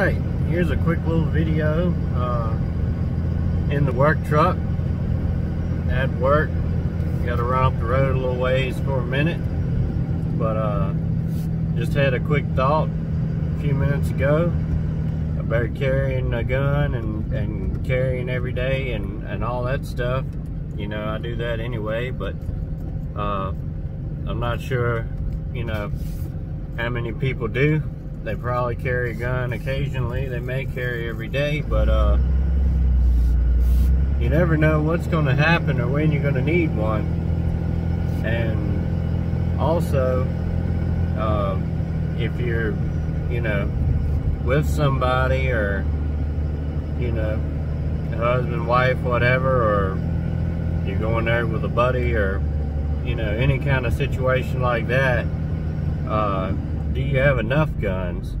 right, here's a quick little video uh, in the work truck at work. Got to run up the road a little ways for a minute, but uh, just had a quick thought a few minutes ago about carrying a gun and, and carrying every day and, and all that stuff. You know, I do that anyway, but uh, I'm not sure, you know, how many people do. They probably carry a gun occasionally. They may carry every day, but uh, you never know what's going to happen or when you're going to need one. And also, uh, if you're, you know, with somebody or, you know, husband, wife, whatever, or you're going there with a buddy or, you know, any kind of situation like that, uh, do you have enough guns?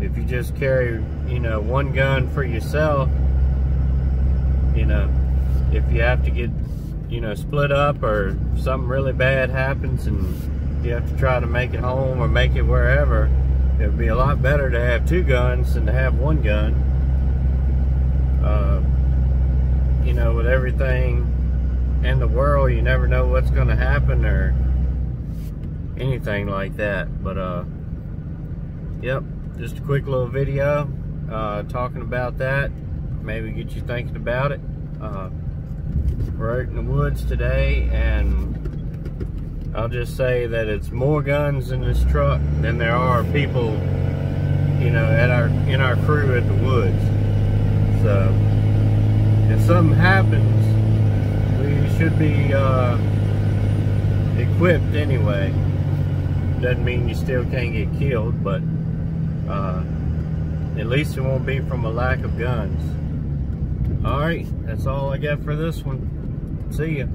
If you just carry, you know, one gun for yourself, you know, if you have to get, you know, split up or something really bad happens and you have to try to make it home or make it wherever, it would be a lot better to have two guns than to have one gun. Uh, you know, with everything in the world, you never know what's going to happen or anything like that. But, uh, yep, just a quick little video uh, talking about that. Maybe get you thinking about it. Uh, we're out in the woods today, and I'll just say that it's more guns in this truck than there are people, you know, at our in our crew at the woods. So, if something happens, we should be uh, equipped anyway. Doesn't mean you still can't get killed, but uh, at least it won't be from a lack of guns. Alright, that's all I got for this one. See ya.